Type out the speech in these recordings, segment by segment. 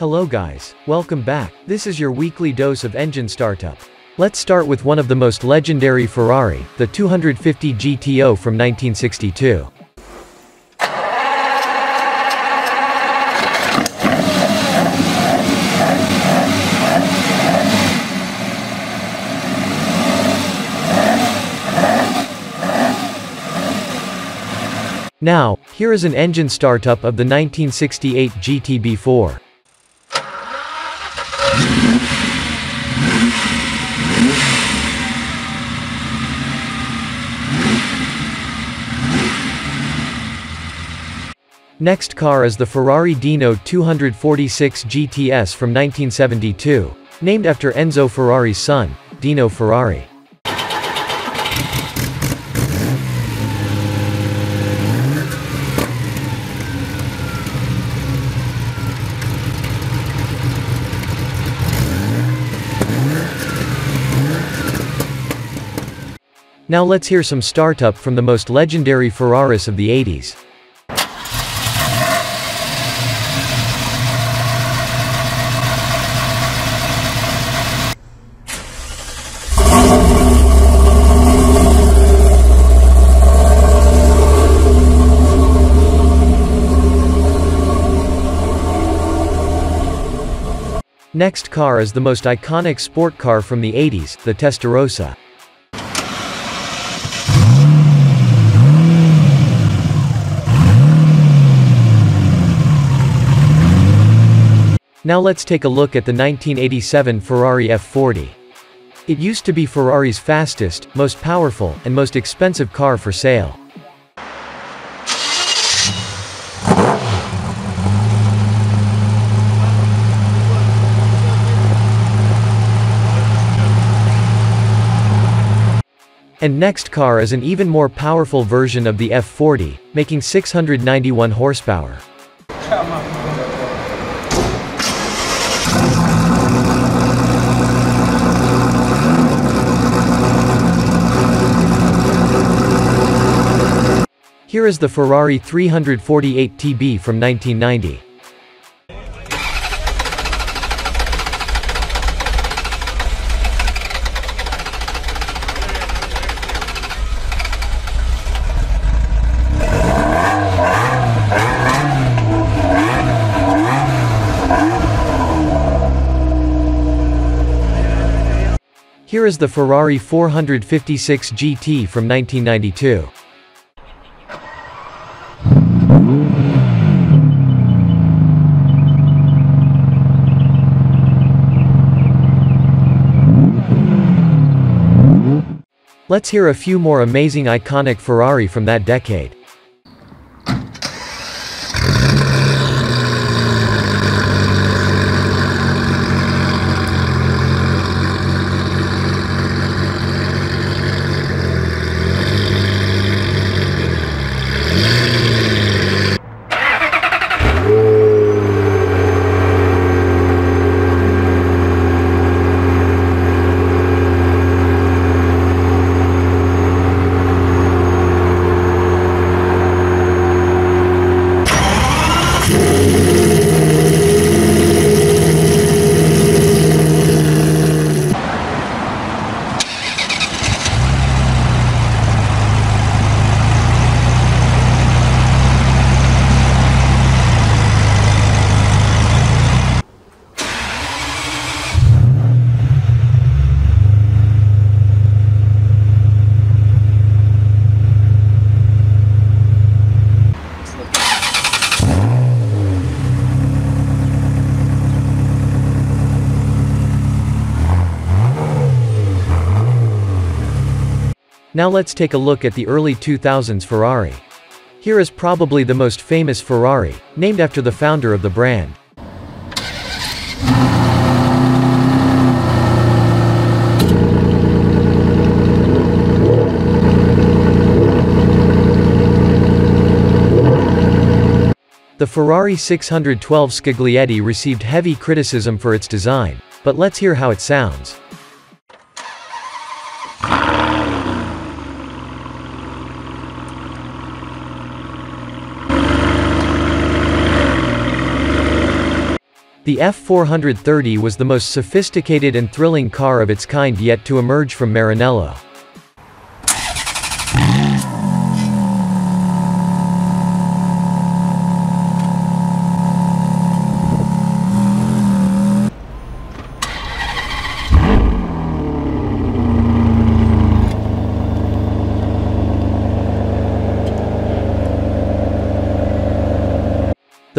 Hello guys, welcome back. This is your weekly dose of engine startup. Let's start with one of the most legendary Ferrari, the 250 GTO from 1962. Now, here is an engine startup of the 1968 GTB4. Next car is the Ferrari Dino 246 GTS from 1972, named after Enzo Ferrari's son, Dino Ferrari. Now let's hear some startup from the most legendary Ferraris of the 80s. Next car is the most iconic sport car from the 80s, the Testarossa. Now let's take a look at the 1987 Ferrari F40. It used to be Ferrari's fastest, most powerful, and most expensive car for sale. And next car is an even more powerful version of the F40, making 691 horsepower. Here is the Ferrari 348 TB from 1990. Here is the Ferrari 456 GT from 1992. Let's hear a few more amazing iconic Ferrari from that decade. Now let's take a look at the early 2000s Ferrari. Here is probably the most famous Ferrari, named after the founder of the brand. The Ferrari 612 Scaglietti received heavy criticism for its design, but let's hear how it sounds. The F430 was the most sophisticated and thrilling car of its kind yet to emerge from Maranello.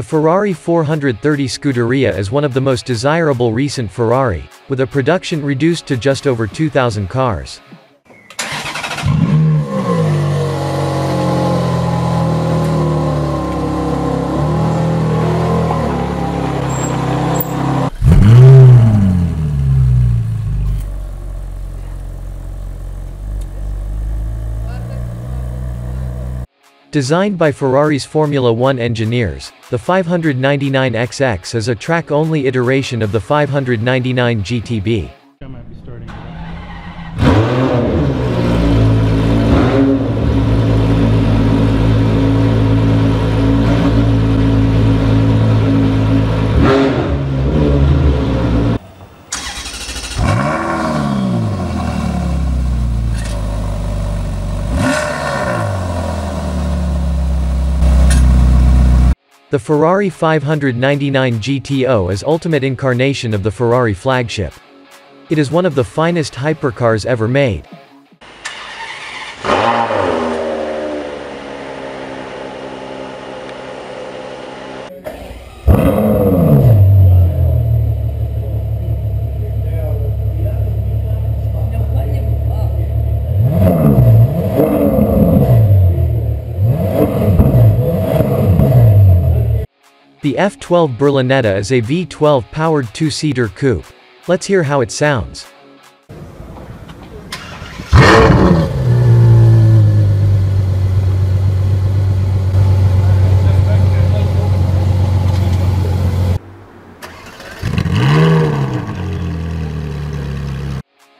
The Ferrari 430 Scuderia is one of the most desirable recent Ferrari, with a production reduced to just over 2,000 cars. Designed by Ferrari's Formula One engineers, the 599XX is a track-only iteration of the 599 GTB. The Ferrari 599 GTO is ultimate incarnation of the Ferrari flagship. It is one of the finest hypercars ever made. The F12 Berlinetta is a V12 powered two-seater coupe. Let's hear how it sounds.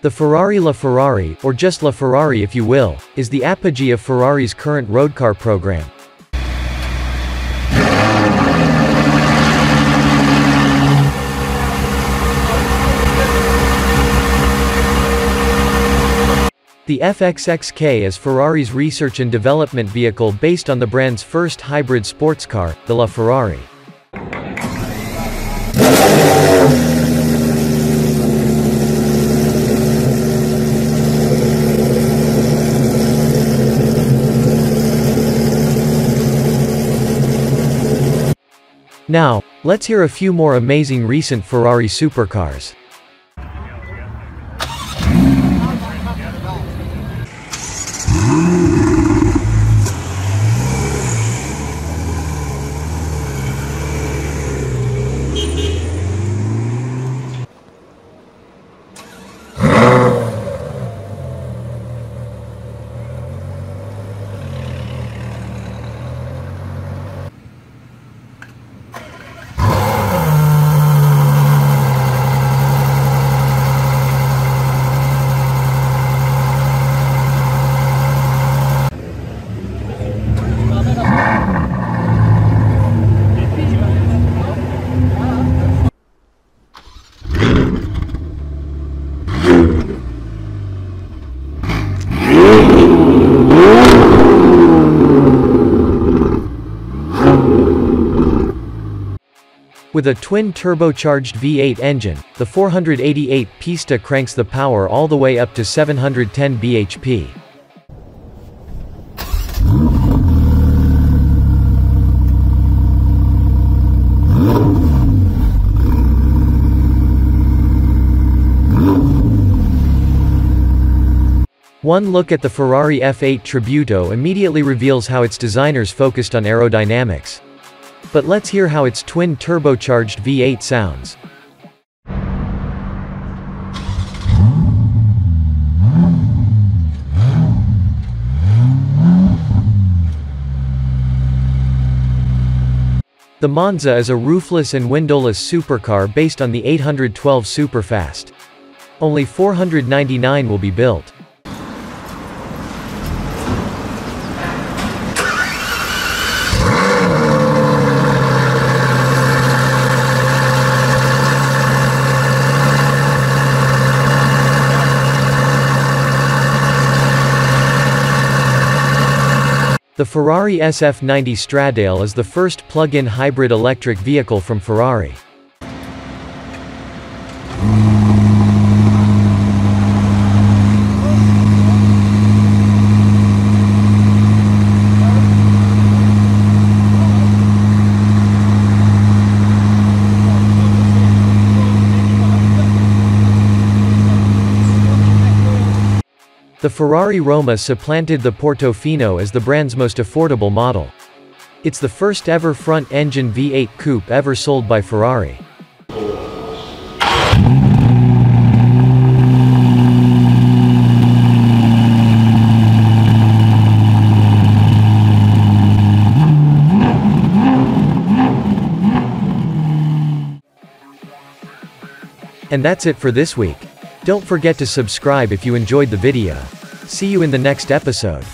The Ferrari LaFerrari, or just LaFerrari if you will, is the apogee of Ferrari's current roadcar program. The FXXK is Ferrari's research and development vehicle based on the brand's first hybrid sports car, the LaFerrari. Now, let's hear a few more amazing recent Ferrari supercars. With a twin-turbocharged V8 engine, the 488 Pista cranks the power all the way up to 710 bhp. One look at the Ferrari F8 Tributo immediately reveals how its designers focused on aerodynamics. But let's hear how its twin turbocharged V8 sounds. The Monza is a roofless and windowless supercar based on the 812 Superfast. Only 499 will be built. The Ferrari SF90 Stradale is the first plug-in hybrid electric vehicle from Ferrari. The Ferrari Roma supplanted the Portofino as the brand's most affordable model. It's the first ever front-engine V8 coupe ever sold by Ferrari. And that's it for this week. Don't forget to subscribe if you enjoyed the video. See you in the next episode.